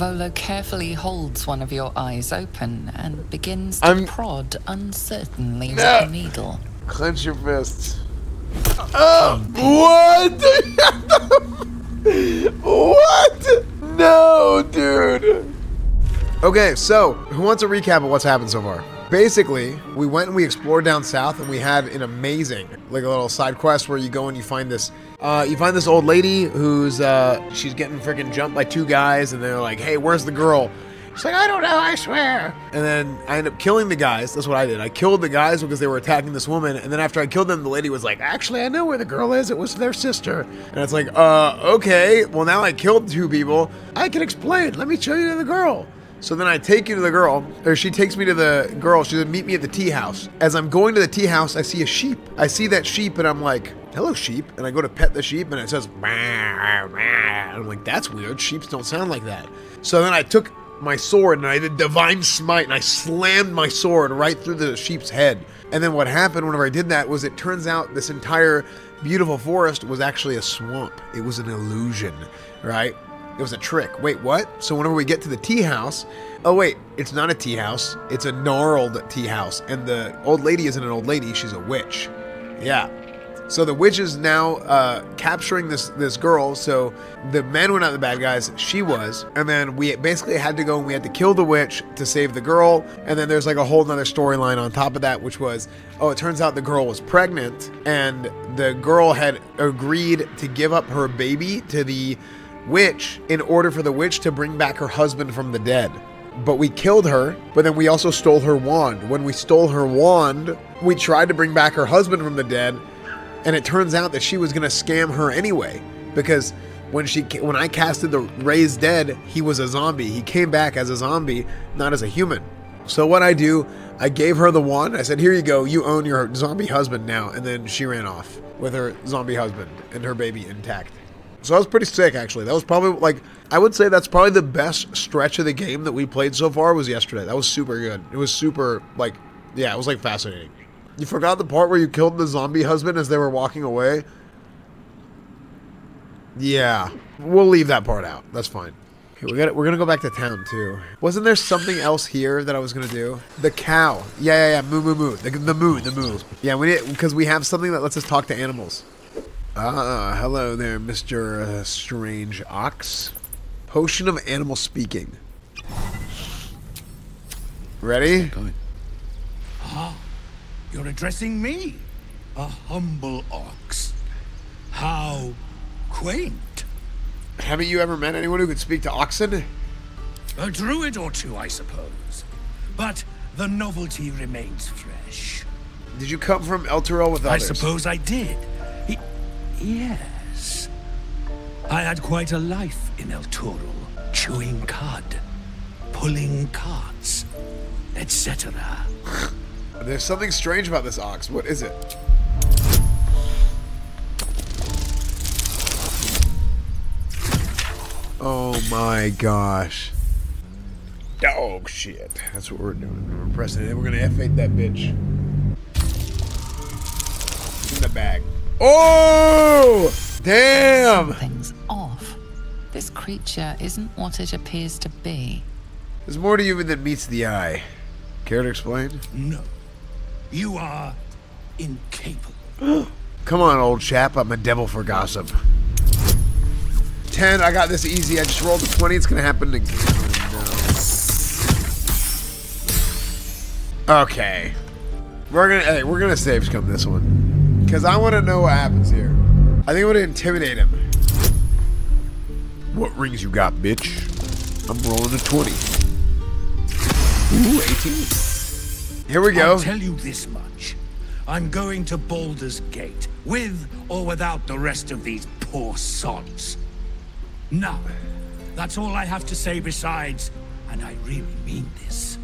Volo carefully holds one of your eyes open and begins to I'm- prod uncertainly No. with the needle. Clench your fists. Oh, ah, what? what? No, dude. Okay, so who wants a recap of what's happened so far? Basically, we went and we explored down south, and we had an amazing, like a little side quest where you go and you find this, uh, you find this old lady who's, uh, she's getting freaking jumped by two guys, and they're like, "Hey, where's the girl?" She's like, "I don't know, I swear." And then I end up killing the guys. That's what I did. I killed the guys because they were attacking this woman, and then after I killed them, the lady was like, "Actually, I know where the girl is. It was their sister." And it's like, "Uh, okay. Well, now I killed two people. I can explain. Let me show you the girl." So then I take you to the girl, or she takes me to the girl. She said, Meet me at the tea house. As I'm going to the tea house, I see a sheep. I see that sheep, and I'm like, Hello, sheep. And I go to pet the sheep, and it says, "Meow, meow." I'm like, That's weird. Sheeps don't sound like that. So then I took my sword and I did divine smite, and I slammed my sword right through the sheep's head. And then what happened whenever I did that was it turns out this entire beautiful forest was actually a swamp. It was an illusion, right? It was a trick. Wait, what? So whenever we get to the tea house, oh wait, it's not a tea house. It's a gnarled tea house, and the old lady isn't an old lady. She's a witch. Yeah. So the witch is now uh, capturing this this girl. So the men were not the bad guys; she was. And then we basically had to go and we had to kill the witch to save the girl. And then there's like a whole nother storyline on top of that, which was, oh, it turns out the girl was pregnant, and the girl had agreed to give up her baby to the witch in order for the witch to bring back her husband from the dead. But we killed her, but then we also stole her wand. When we stole her wand, we tried to bring back her husband from the dead, and it turns out that she was going to scam her anyway because when she when I casted the raised dead, he was a zombie. He came back as a zombie, not as a human. So what I do, I gave her the wand. I said, "Here you go. You own your zombie husband now." And then she ran off with her zombie husband and her baby intact. So that was pretty sick, actually. That was probably like I would say that's probably the best stretch of the game that we played so far was yesterday. That was super good. It was super like yeah, it was like fascinating. You forgot the part where you killed the zombie husband as they were walking away? Yeah. We'll leave that part out. That's fine. Okay, we got we're gonna go back to town too. Wasn't there something else here that I was gonna do? The cow. Yeah, yeah, yeah. Moo, moo, moo. The, the moo, the moo. Yeah, we need because we have something that lets us talk to animals. Ah, hello there, Mister uh, Strange Ox. Potion of animal speaking. Ready? You're addressing me, a humble ox. How quaint. Haven't you ever met anyone who could speak to oxen? A druid or two, I suppose. But the novelty remains fresh. Did you come from Elturel with others? I suppose I did. Y- yes. I had quite a life in Elturel, chewing cud, pulling carts, etc. There's something strange about this ox. What is it? Oh my gosh. Dog shit. That's what we're doing. We're pressing it. We're gonna F8 that bitch. In the bag. Oh! Damn! Something's off. This creature isn't what it appears to be. There's more to you than meets the eye. Care to explain? No. You are incapable. Come on, old chap. I'm a devil for gossip. 10. I got this easy. I just rolled a 20. It's going to happen again. No. Okay. We're going to hey, we're going to save scum this one. Cuz I want to know what happens here. I think I'm going to intimidate him. What rings you got, bitch? I'm rolling a 20. Ooh, 18. Here we go. I'll tell you this much. I'm going to Baldur's Gate, with or without the rest of these poor sods. Now, that's all I have to say besides, and I really mean this.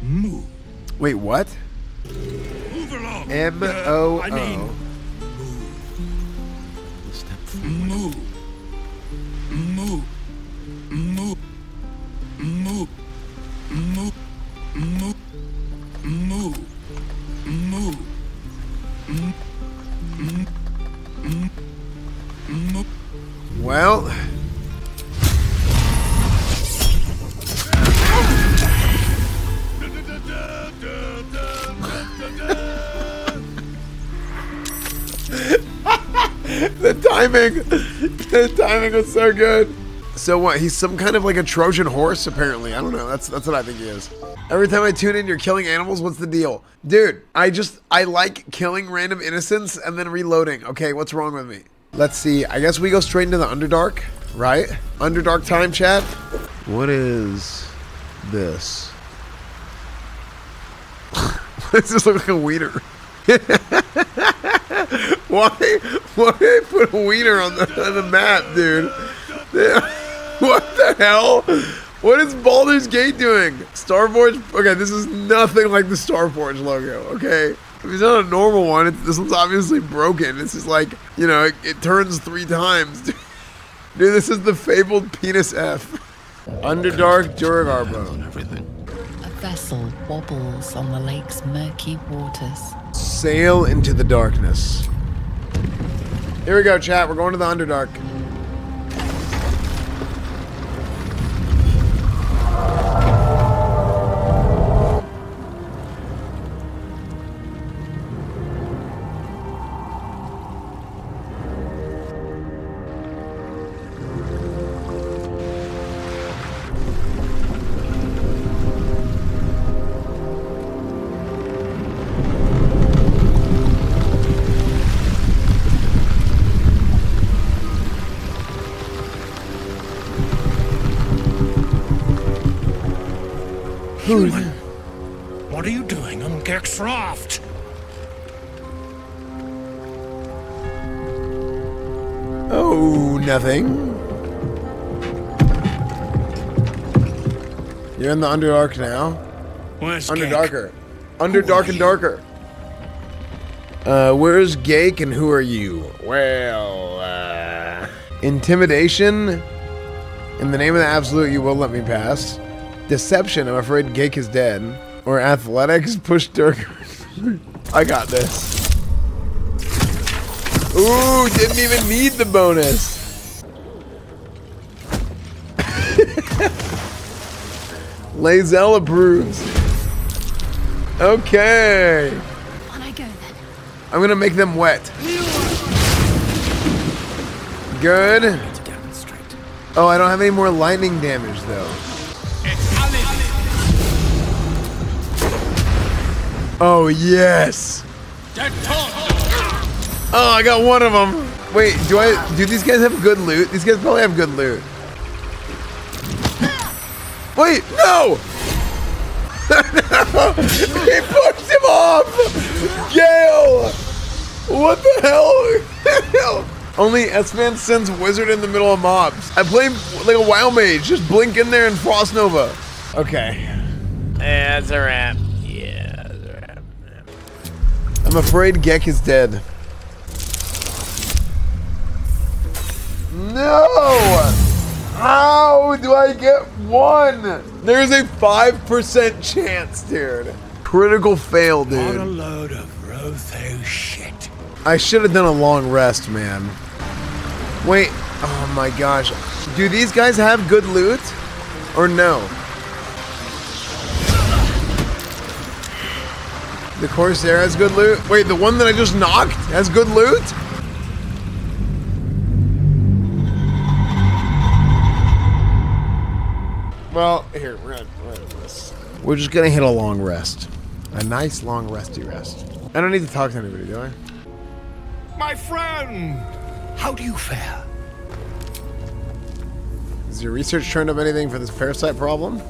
Move. Wait, what? Move along. M Uh, O I mean, O. move. Move. Move. Move. Move. Move. Move. Well... the timing, the timing was so good. So what? He's some kind of like a Trojan horse, apparently. I don't know. That's that's what I think he is. Every time I tune in, you're killing animals. What's the deal, dude? I just I like killing random innocents and then reloading. Okay, what's wrong with me? Let's see. I guess we go straight into the Underdark, right? Underdark time, chat. What is this? this just look like a wiener. why? Why did I put a wiener on the on the map, dude? what the hell? What is Baldur's Gate doing? Starforge? Okay, this is nothing like the Starforge logo, okay? If it's not a normal one, it's, this one's obviously broken. This is like, you know, it, it turns three times. Dude, this is the fabled penis F. Underdark Duergar bone. A vessel wobbles on the lake's murky waters. Sail into the darkness. Here we go, chat. We're going to the Underdark. Human, what are you doing on Gek's raft? Oh, nothing. You're in the Underdark now. Where's Gek? Underdarker. Underdark and darker. Uh, where's Gake and who are you? Well, uh, intimidation. In the name of the absolute, you will let me pass. Deception. I'm afraid Gake is dead. Or athletics. Push Dirk. I got this. Ooh, didn't even need the bonus. Lae'zel approves. Okay. On I go then. I'm gonna make them wet. Good. Oh, I don't have any more lightning damage though. Oh yes. Oh, I got one of them. Wait, do I? Do these guys have good loot? These guys probably have good loot. Wait, no! he pushed him off! Gale! What the hell? Only S-Man sends wizard in the middle of mobs. I play like a wild mage. Just blink in there and frost nova. Okay. Yeah, that's a wrap. I'm afraid Gek is dead. No! How do I get one? There's a 5% chance, dude. Critical fail, dude. What a load of Rothé shit. I should have done a long rest, man. Wait, oh my gosh. Do these guys have good loot? Or no? The Corsair has good loot? Wait, the one that I just knocked has good loot? Well, here, we're gonna, we're gonna do this. We're just gonna hit a long rest. A nice long resty rest. I don't need to talk to anybody, do I? My friend! How do you fare? Has your research turned up anything for this parasite problem?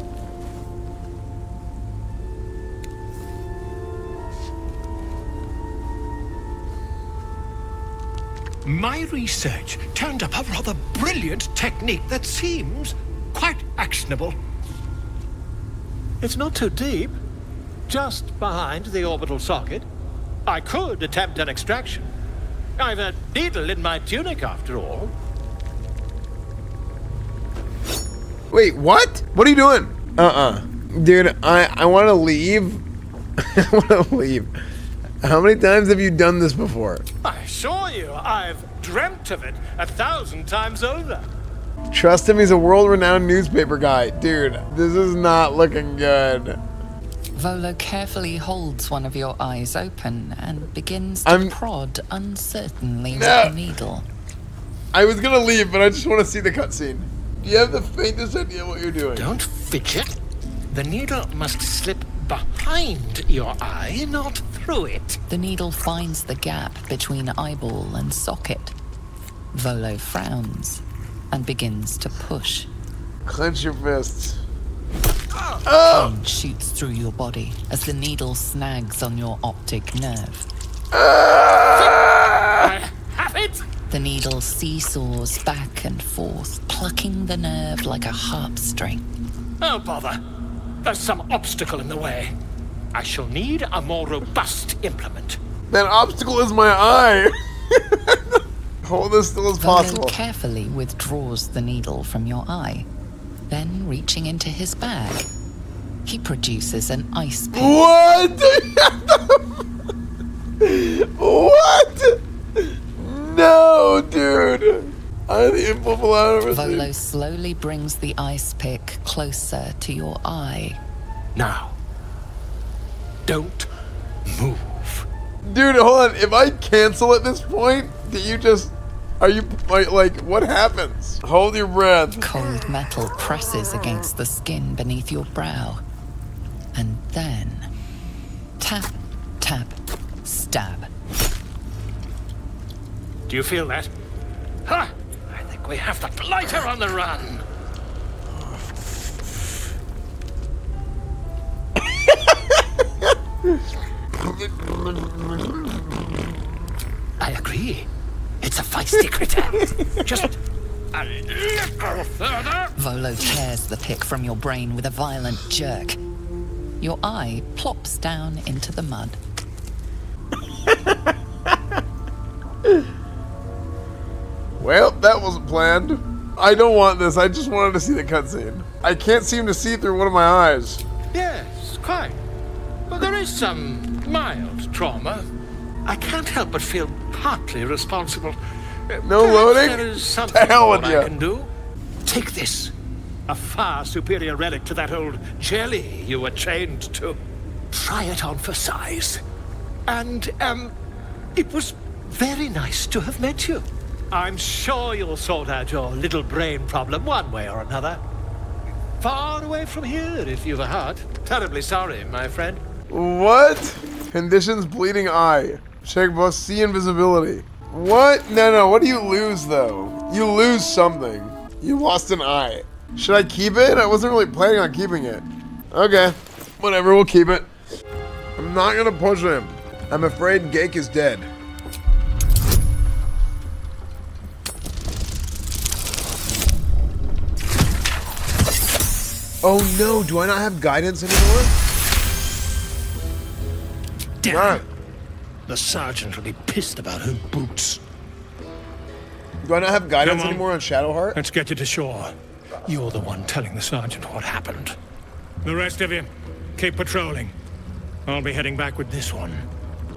My research turned up a rather brilliant technique that seems quite actionable. It's not too deep. Just behind the orbital socket. I could attempt an extraction. I've a needle in my tunic, after all. Wait, what? What are you doing? Uh-uh. Dude, I, I want to leave. I want to leave. How many times have you done this before? I assure you, I've dreamt of it a thousand times over. Trust him, he's a world-renowned newspaper guy. Dude, this is not looking good. Volo carefully holds one of your eyes open and begins to I'm- prod uncertainly No. with the needle. I was gonna leave, but I just want to see the cutscene. Do you have the faintest idea what you're doing? Don't fidget. The needle must slip behind your eye, not through it. The needle finds the gap between eyeball and socket. Volo frowns and begins to push. Clench your fists. Pain shoots through your body as the needle snags on your optic nerve. I have it! The needle seesaws back and forth, plucking the nerve like a harp string. Oh, bother. There's some obstacle in the way. I shall need a more robust implement. That obstacle is my eye. Hold oh, this still as Volo possible. carefully withdraws the needle from your eye. Then, reaching into his bag, he produces an ice pick. What? what? No, dude. I had the info pull out of Volo slowly brings the ice pick closer to your eye. Now, don't move. Dude, hold on. If I cancel at this point, do you just. Are you. Like, like, what happens? Hold your breath. Cold metal presses against the skin beneath your brow. And then. Tap, tap, stab. Do you feel that? Ha! We have the blighter on the run. I agree. It's a feisty critter. Just a little further. Volo tears the pick from your brain with a violent jerk. Your eye plops down into the mud. Well, that wasn't planned. I don't want this. I just wanted to see the cutscene. I can't seem to see through one of my eyes. Yes, quite. But there is some mild trauma. I can't help but feel partly responsible. No perhaps loading? There is something hell more with I can do. Take this. A far superior relic to that old jelly you were trained to. Try it on for size. And, um, it was very nice to have met you. I'm sure you'll sort out your little brain problem one way or another. Far away from here, if you've a heart. Terribly sorry, my friend. What? Conditions bleeding eye. Check both see invisibility. What? No, no. What do you lose though? You lose something. You lost an eye. Should I keep it? I wasn't really planning on keeping it. Okay. Whatever, we'll keep it. I'm not gonna push him. I'm afraid Gake is dead. Oh no, do I not have guidance anymore? Damn. Right. The sergeant will be pissed about her boots. Do I not have guidance on. anymore on Shadowheart? Let's get you to shore. You're the one telling the sergeant what happened. The rest of you, keep patrolling. I'll be heading back with this one.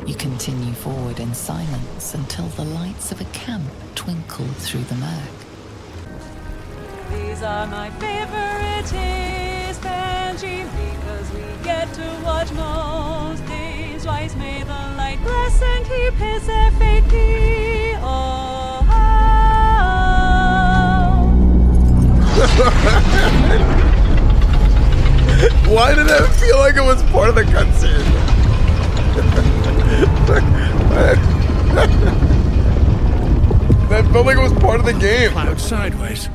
You continue forward in silence until the lights of a camp twinkle through the murk. These are my favorite days, Benji, because we get to watch most days rise. May the light bless and keep his FAP. Oh, Why did that feel like it was part of the cutscene? that felt like it was part of the game. Cloud sideways.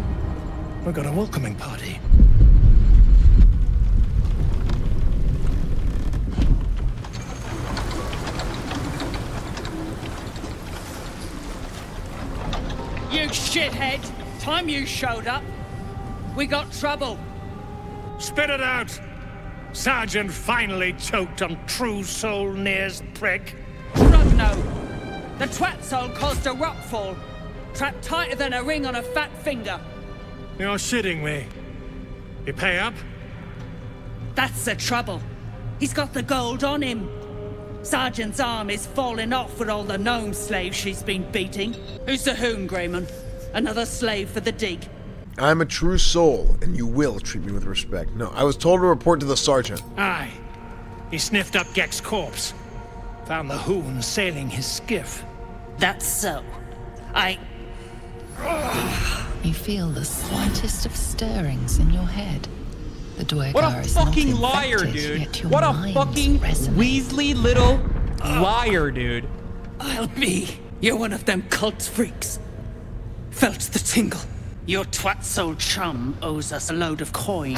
We've got a welcoming party. You shithead! Time you showed up. We got trouble. Spit it out! Sergeant finally choked on True Soul Nere's prick. Rugno! The twat soul caused a rockfall. Trapped tighter than a ring on a fat finger. You're shitting me. You pay up? That's the trouble. He's got the gold on him. Sergeant's arm is falling off with all the gnome slaves she's been beating. Who's the hoon, Grayman? Another slave for the dig. I'm a true soul, and you will treat me with respect. No, I was told to report to the sergeant. Aye. He sniffed up Gek's corpse. Found the hoon sailing his skiff. That's so. I. You feel the slightest of stirrings in your head. The Duergar What a is not fucking liar, infected, dude. yet your What a fucking resonate. Weasley little liar, dude. I'll be. You're one of them cult freaks. Felt the tingle. Your twat's old chum owes us a load of coin.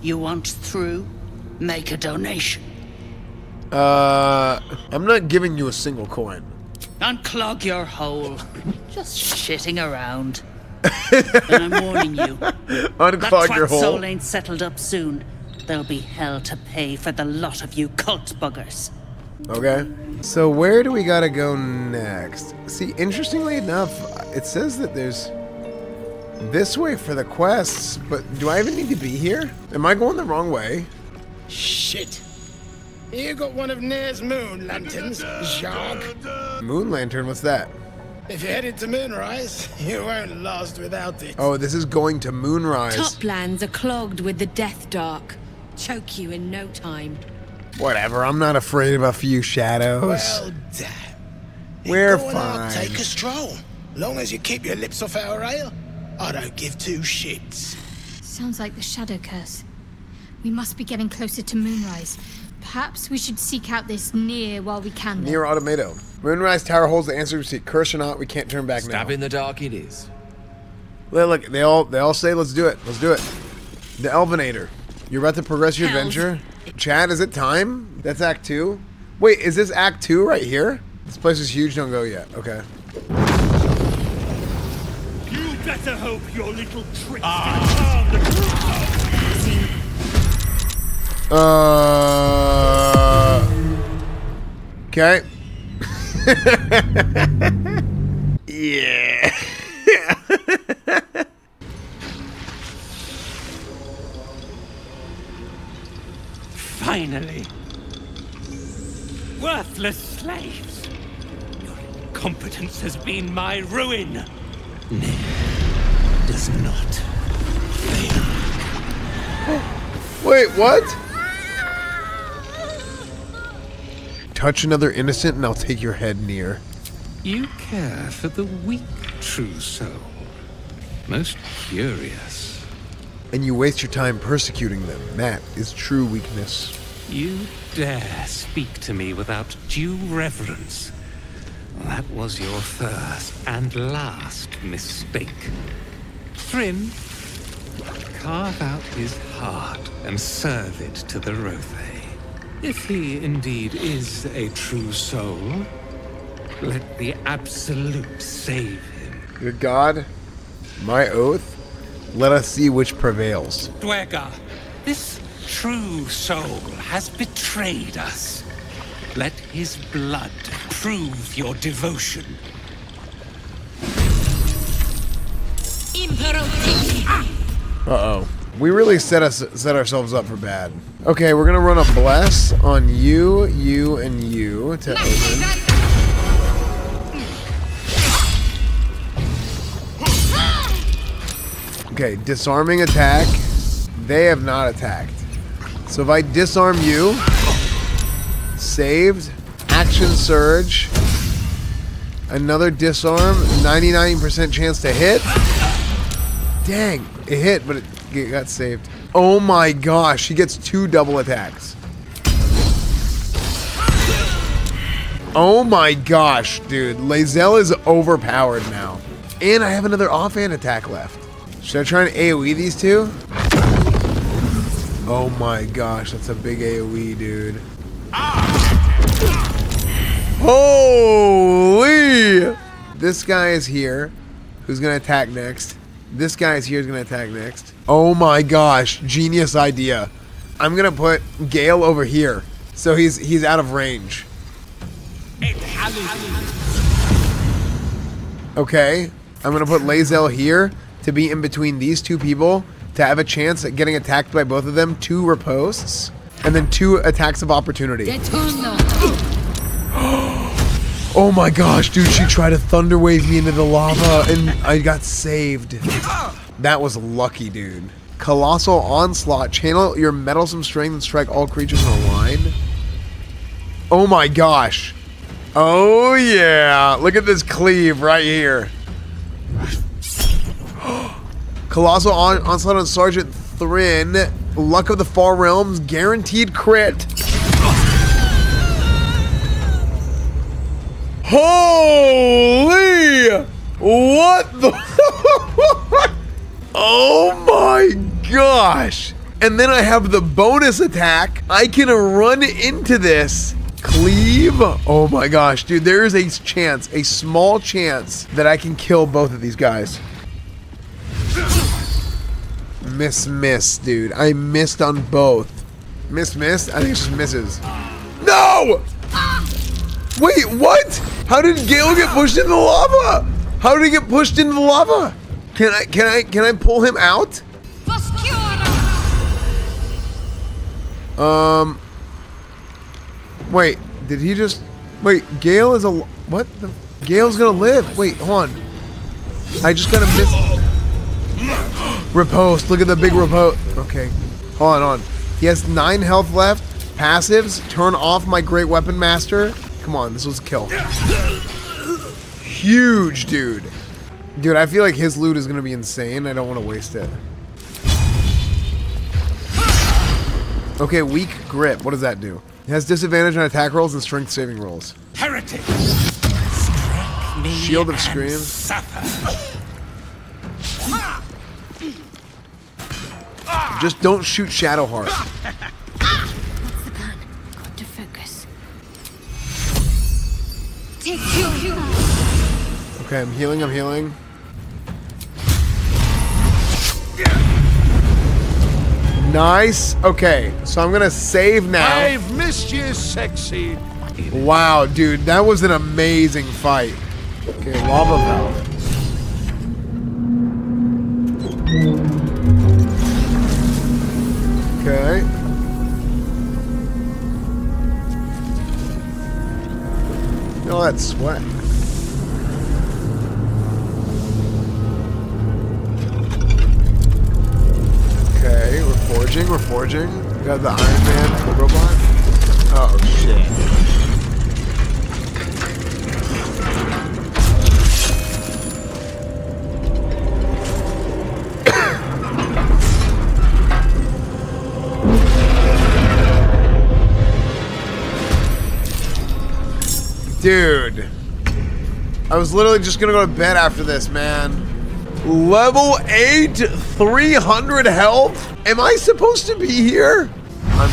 You want through? Make a donation. Uh, I'm not giving you a single coin. Unclog your hole. Just shitting around. and I'm warning you. That Unclog your twat soul hole. ain't settled up soon. There'll be hell to pay for the lot of you cult buggers. Okay. So where do we gotta go next? See, interestingly enough, it says that there's this way for the quests, but do I even need to be here? Am I going the wrong way? Shit. You got one of Nere's moon lanterns, Jacques. Moon lantern, what's that? If you're headed to Moonrise, you won't last without it. Oh, this is going to Moonrise. Toplands are clogged with the Death Dark. Choke you in no time. Whatever, I'm not afraid of a few shadows. Well, damn. We're Go on out, fine. Take a stroll. Long as you keep your lips off our ale, I don't give two shits. Sounds like the Shadow Curse. We must be getting closer to Moonrise. Perhaps we should seek out this Nere while we can. then. Near Automato. Moonrise Tower holds the answer to curse or not, we can't turn back Stab now. in the dark it is. Look, look, they all they all say let's do it. Let's do it. The Elvenator. You're about to progress your Hells. adventure. Chad, is it time? That's Act Two. Wait, is this Act Two right here? This place is huge. Don't go yet. Okay. You better hope your little trick ah. Uh. Okay. yeah. Finally. Worthless slaves. Your incompetence has been my ruin. Does not Wait, what? Touch another innocent, and I'll take your head Nere. You care for the weak true soul. Most curious. And you waste your time persecuting them. That is true weakness. You dare speak to me without due reverence. That was your first and last mistake. Thrinn, carve out his heart and serve it to the Rothe. If he indeed is a true soul, let the Absolute save him. Good God, my oath, let us see which prevails. Duergar, this true soul has betrayed us. Let his blood prove your devotion. Uh-oh. We really set us set ourselves up for bad. Okay, we're gonna run a bless on you, you, and you to open. Okay, disarming attack. They have not attacked. So if I disarm you, saved, action surge, another disarm, 99% chance to hit. Dang, it hit, but it, it got saved. Oh my gosh, he gets two double attacks. Oh my gosh, dude. Lae'zel is overpowered now. And I have another offhand attack left. Should I try and AoE these two? Oh my gosh, that's a big AoE, dude. Holy! This guy is here. Who's gonna attack next? This guy is here. Is gonna attack next. Oh my gosh! Genius idea. I'm gonna put Gale over here, so he's he's out of range. Okay, I'm gonna put Lae'zel here to be in between these two people to have a chance at getting attacked by both of them. Two riposts, and then two attacks of opportunity. Oh my gosh, dude, she tried to thunder wave me into the lava and I got saved. That was lucky, dude. Colossal Onslaught. Channel your meddlesome strength and strike all creatures in a line. Oh my gosh. Oh yeah. Look at this cleave right here. Colossal on onslaught on Sergeant Thrinn. Luck of the Far Realms, guaranteed crit. Holy! What the? oh my gosh! And then I have the bonus attack. I can run into this. Cleave. Oh my gosh, dude. There is a chance, a small chance, that I can kill both of these guys. Miss, miss, dude. I missed on both. Miss, miss? I think it just misses. No! Wait, what? How did Gale get pushed into the lava? How did he get pushed into the lava? Can I, can I, can I pull him out? Um. Wait, did he just? Wait, Gale is a what? The, Gale's gonna live. Wait, hold on. I just gotta miss. Riposte. Look at the big riposte. Okay, hold on, hold on. He has nine health left. Passives. Turn off my great weapon master. Come on, this was a kill. Huge, dude. Dude, I feel like his loot is gonna be insane. I don't want to waste it. Okay, weak grip. What does that do? It has disadvantage on attack rolls and strength saving rolls. Heretic! Shield of Screams. Just don't shoot Shadowheart. What's the plan? Got to focus. Take two. Okay, I'm healing, I'm healing. Nice. Okay, so I'm gonna save now. I've missed you, sexy. Wow, dude, that was an amazing fight. Okay, lava valve. Okay. All that sweat. We're forging. We got the Iron Man robot. Oh shit. Dude. I was literally just gonna go to bed after this, man. Level 8, 300 health? Am I supposed to be here? I'm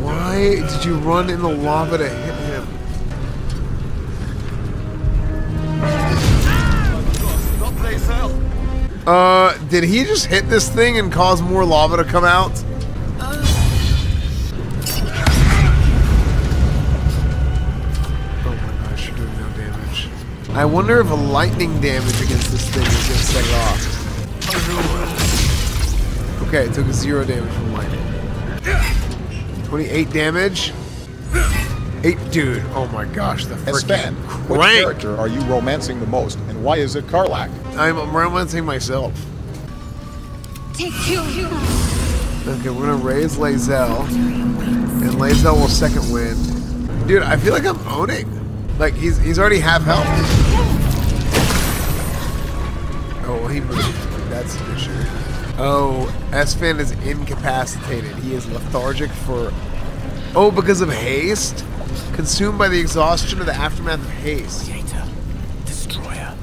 Why did you run in the lava to hit him? Uh, did he just hit this thing and cause more lava to come out? I wonder if a lightning damage against this thing is gonna set it off. Okay, it took zero damage from lightning. 28 damage. Eight, dude. Oh my gosh, the Esfand, freaking which rank. character are you romancing the most, and why is it Karlach? I'm romancing myself. Take two. Okay, we're gonna raise Lae'zel, and Lae'zel will second wind. Dude, I feel like I'm owning. Like he's he's already half health. Oh, well, he moved. That's an issue. Oh, Esfand is incapacitated. He is lethargic for. Oh, because of haste. Consumed by the exhaustion of the aftermath of haste. Destroyer.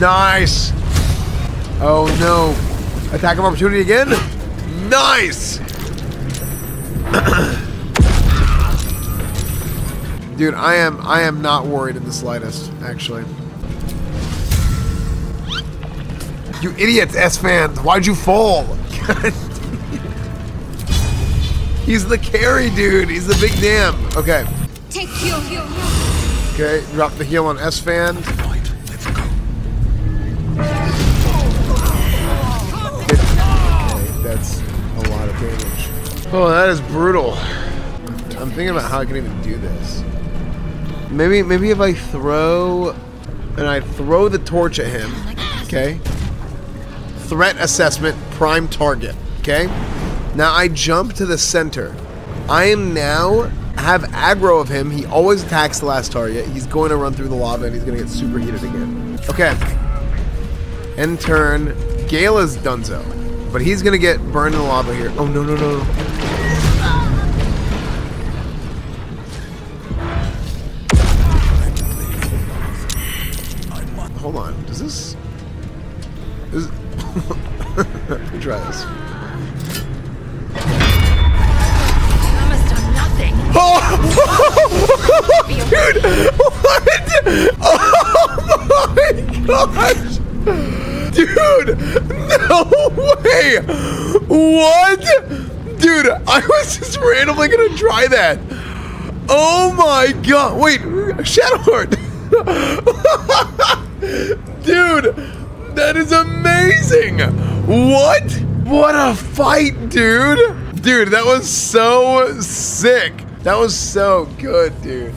Nice. Oh no. Attack of opportunity again? Nice! Dude, I am I am not worried in the slightest, actually. You idiots, Esfand! Why'd you fall? He's the carry dude. He's the big damn. Okay. Take two. Okay, drop the heal on Esfand. Okay, that's a lot of damage. Oh, that is brutal. I'm thinking about how I can even do this. Maybe, maybe if I throw, and I throw the torch at him. Okay. Threat assessment, prime target. Okay. Now I jump to the center. I am now have aggro of him. He always attacks the last target. He's going to run through the lava and he's going to get superheated again. Okay. End turn. Gala's Dunzo. But he's going to get burned in the lava here. Oh, no, no, no. Nothing. Oh! Dude! What? Oh my gosh! Dude! No way! What? Dude, I was just randomly gonna try that. Oh my god! Wait, Shadowheart! Dude, that is amazing! What? What a fight, dude! Dude, that was so sick. That was so good, dude.